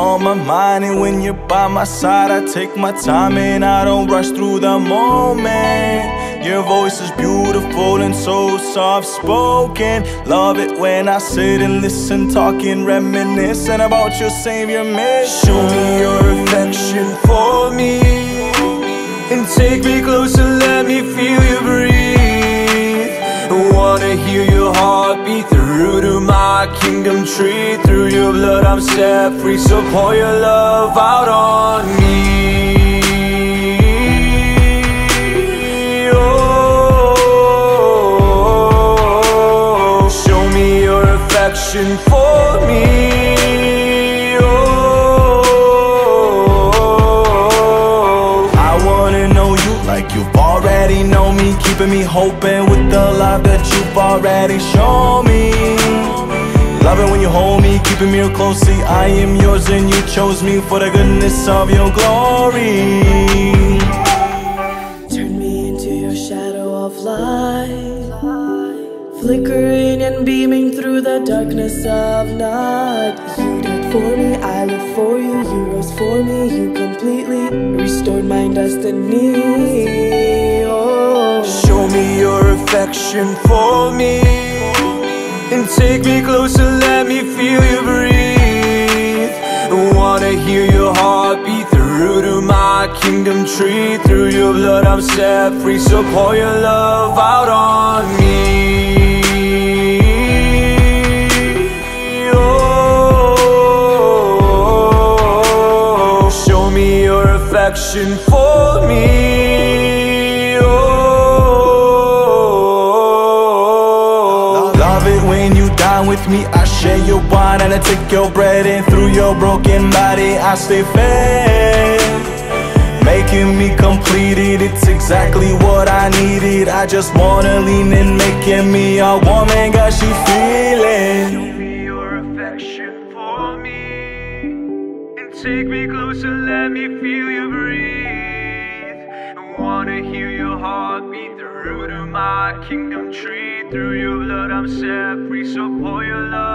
on my mind, and when you're by my side, I take my time and I don't rush through the moment. Your voice is beautiful and so soft spoken. Love it when I sit and listen, talking, reminiscing about your Savior man. Show me your affection for me. And take me closer, let me feel you breathe. I wanna hear your heartbeat, root of my kingdom tree. Through your blood, I'm set free, so pour your love out on me. For me. Oh, I wanna know you like you've already known me, keeping me hoping with the love that you've already shown me. Loving when you hold me, keeping me real closely. I am yours and you chose me for the goodness of your glory. Flickering and beaming through the darkness of night. You died for me, I live for you. You rose for me, you completely restored my destiny. Oh, Show me your affection for me And take me closer, let me feel you breathe I wanna hear your heartbeat, root of my kingdom tree Through your blood I'm set free, so pour your love out affection for me. Oh, love it when you dine with me. I share your wine and I take your bread, and through your broken body, I stay fed. Making me completed, it's exactly what I needed. I just wanna lean in, making me a woman, got she feeling. Show me your affection take me closer, let me feel you breathe. I wanna hear your heartbeat, the root of my kingdom tree. Through your blood, I'm set free, so pour your love.